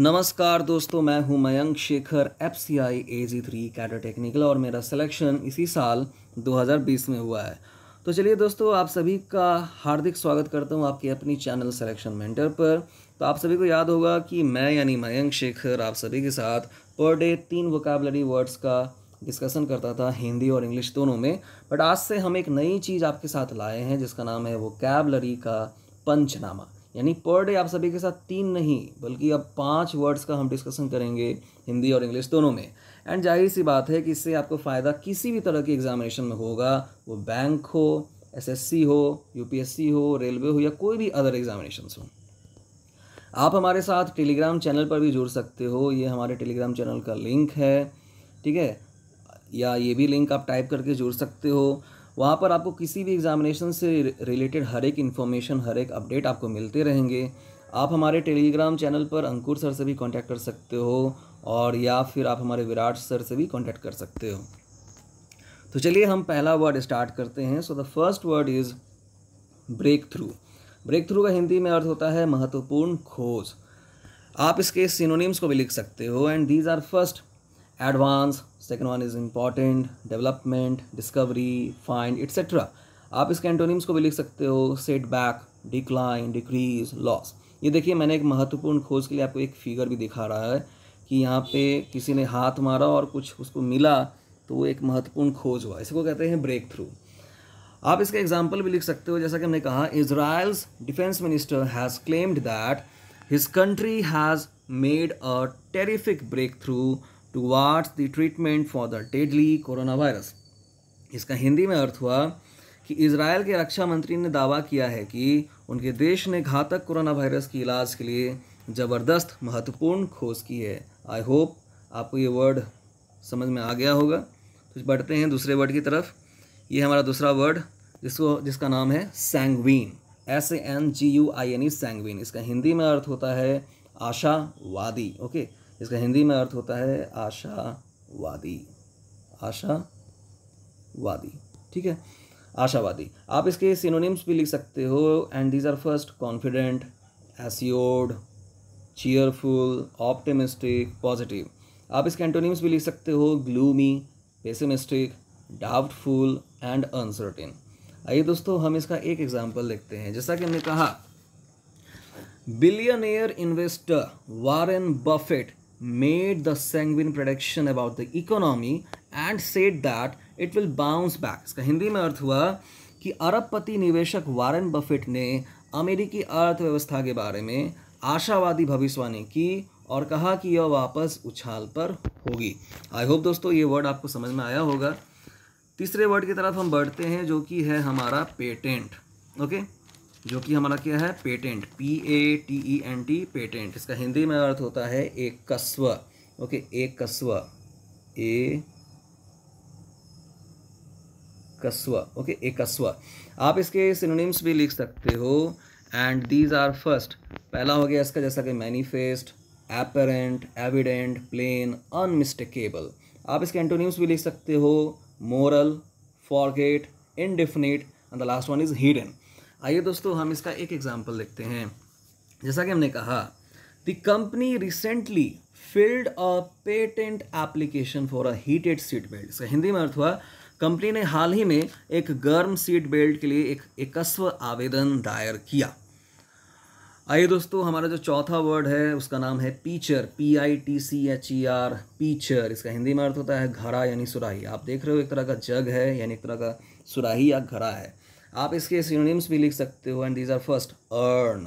नमस्कार दोस्तों, मैं हूँ Mayank Shekhar F C I A G three cadre technical और मेरा सिलेक्शन इसी साल 2020 में हुआ है। तो चलिए दोस्तों, आप सभी का हार्दिक स्वागत करता हूँ आपके अपनी चैनल सिलेक्शन मेंटर पर। तो आप सभी को याद होगा कि मैं यानी मयंक शेखर आप सभी के साथ पर डे तीन वोकेबलरी वर्ड्स का डिस्कशन करता था, हिंदी और इंग्लिश दोनों में। बट आज से हम एक नई चीज़ आपके साथ लाए हैं, जिसका नाम है वोकेबलरी का पंचनामा। यानी पर डे आप सभी के साथ तीन नहीं, बल्कि अब पाँच वर्ड्स का हम डिस्कशन करेंगे हिंदी और इंग्लिश दोनों में। एंड ज़ाहिर सी बात है कि इससे आपको फ़ायदा किसी भी तरह की एग्जामिनेशन में होगा। वो बैंक हो एसएससी हो यूपीएससी हो रेलवे हो या कोई भी अदर एग्जामिनेशन हो। आप हमारे साथ टेलीग्राम चैनल पर भी जुड़ सकते हो। ये हमारे टेलीग्राम चैनल का लिंक है। ठीक है? या ये भी लिंक आप टाइप करके जुड़ सकते हो। वहाँ पर आपको किसी भी एग्जामिनेशन से रिलेटेड हर एक इन्फॉर्मेशन हर एक अपडेट आपको मिलते रहेंगे। आप हमारे टेलीग्राम चैनल पर अंकुर सर से भी कांटेक्ट कर सकते हो और या फिर आप हमारे विराट सर से भी कांटेक्ट कर सकते हो। तो चलिए हम पहला वर्ड स्टार्ट करते हैं। So the first word is breakthrough breakthrough का हिंदी में अर्थ होता है महत्वपूर्ण खोज। आप इसके सिनोनिम्स को भी लिख सकते हो। And these are first advance second one is important development discovery find etcetera आप इसके एंटोनिम्स को भी लिख सकते हो set back decline decrease loss ये देखिए, मैंने एक महत्वपूर्ण खोज के लिए आपको एक फिगर भी दिखा रहा है कि यहाँ पे किसी ने हाथ मारा और कुछ उसको मिला तो वो एक महत्वपूर्ण खोज हुआ। इसी को कहते हैं ब्रेक थ्रू आप इसका एग्ज़ाम्पल भी लिख सकते हो, जैसा कि हमने कहा Israel's defence minister has claimed that his country has made a terrific breakthrough towards the treatment for the deadly corona virus इसका हिंदी में अर्थ हुआ कि इसराइल के रक्षा मंत्री ने दावा किया है कि उनके देश ने घातक कोरोना वायरस के इलाज के लिए ज़बरदस्त महत्वपूर्ण खोज की है। आई होप आपको ये वर्ड समझ में आ गया होगा। तो बढ़ते हैं दूसरे वर्ड की तरफ़। ये हमारा दूसरा वर्ड जिसको जिसका नाम है sanguine S N G U I N E sanguine इसका हिंदी में अर्थ होता है आशावादी ओके इसका हिंदी में अर्थ होता है आशावादी। आशावादी, ठीक है? आशावादी। आप इसके सिनोनिम्स भी लिख सकते हो and these are first confident assured cheerful optimistic positive आप इसके एंटोनिम्स भी लिख सकते हो gloomy pessimistic doubtful and uncertain आइए दोस्तों, हम इसका एक एग्ज़ाम्पल देखते हैं। जैसा कि हमने कहा billionaire investor Warren Buffett made the sanguine prediction about the economy and said that it will bounce back. इसका हिंदी में अर्थ हुआ कि अरबपति निवेशक वारन बफेट ने अमेरिकी अर्थव्यवस्था के बारे में आशावादी भविष्यवाणी की और कहा कि यह वापस उछाल पर होगी। आई होप दोस्तों ये वर्ड आपको समझ में आया होगा। तीसरे वर्ड की तरफ़ हम बढ़ते हैं जो कि है हमारा पेटेंट ओके okay? जो कि हमारा क्या है? Patent P A T E N T patent इसका हिंदी में अर्थ होता है एक कस्व। ओके, एक कस्व। ए कस्व। ओके, एक कस्व। आप इसके सिनोनिम्स भी लिख सकते हो। एंड दीज आर फ़र्स्ट पहला हो गया इसका, जैसा कि manifest apparent evident plain unmistakable आप इसके एंटोनिम्स भी लिख सकते हो। Moral forget indefinite and the last one is hidden आइए दोस्तों, हम इसका एक एग्ज़ाम्पल देखते हैं। जैसा कि हमने कहा the company recently filed a patent application for a heated seat belt इसका हिंदी में अर्थ हुआ कंपनी ने हाल ही में एक गर्म सीट बेल्ट के लिए एक एकस्व आवेदन दायर किया। आइए दोस्तों, हमारा जो चौथा वर्ड है, उसका नाम है pitcher P I T C H E R pitcher इसका हिंदी में अर्थ होता है घड़ा यानी सुराही। आप देख रहे हो, एक तरह का जग है, यानी एक तरह का सुराही या घड़ा है। आप इसके सिनोनिम्स भी लिख सकते हो and these are first urn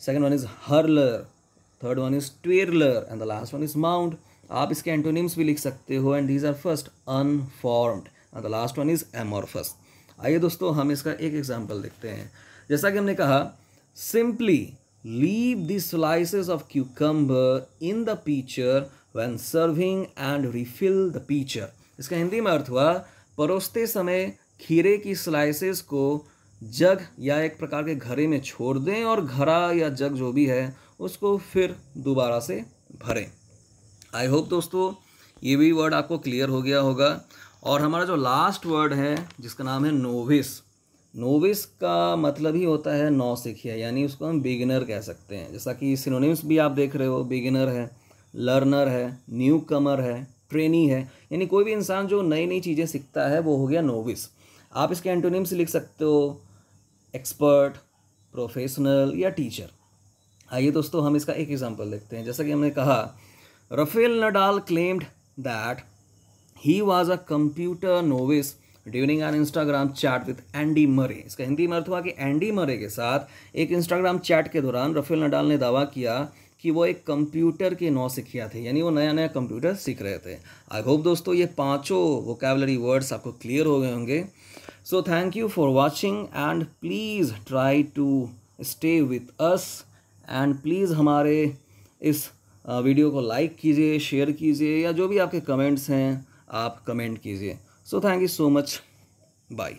second one is hurler third one is twirler and the last one is mount आप इसके एंटोनिम्स भी लिख सकते हो and these are first unformed and the last one is amorphous आइए दोस्तों, हम इसका एक एग्ज़ाम्पल देखते हैं। जैसा कि हमने कहा simply leave the slices of cucumber in the pitcher when serving and refill the pitcher इसका हिंदी में अर्थ हुआ, परोसते समय खीरे की स्लाइसेस को जग या एक प्रकार के घरे में छोड़ दें और घरा या जग जो भी है, उसको फिर दोबारा से भरें। आई होप दोस्तों, ये भी वर्ड आपको क्लियर हो गया होगा। और हमारा जो लास्ट वर्ड है, जिसका नाम है नोविस नोविस का मतलब ही होता है नौ सीखिया यानी उसको हम बिगिनर कह सकते हैं। जैसा कि सिनोनिम्स भी आप देख रहे हो बिगिनर है लर्नर है न्यू कमर है ट्रेनी है। यानी कोई भी इंसान जो नई नई चीज़ें सीखता है, वो हो गया नोविस आप इसके एंटोनिम्स लिख सकते हो एक्सपर्ट प्रोफेशनल या टीचर आइए दोस्तों, हम इसका एक एग्जांपल देखते हैं। जैसा कि हमने कहा, Rafael Nadal claimed that he was a computer novice during an Instagram chat with Andy Murray इसका हिंदी में अर्थ हुआ कि एंडी मरे के साथ एक इंस्टाग्राम चैट के दौरान रफेल नडाल ने दावा किया कि वो एक कंप्यूटर के नौ सीखिया थे, यानी वो नया नया कंप्यूटर सीख रहे थे। आई होप दोस्तों ये पाँचों वोकेबलरी वर्ड्स आपको क्लियर हो गए होंगे। So thank you for watching and please try to stay with us and please हमारे इस वीडियो को लाइक कीजिए शेयर कीजिए या जो भी आपके कमेंट्स हैं, आप कमेंट कीजिए। So thank you so much bye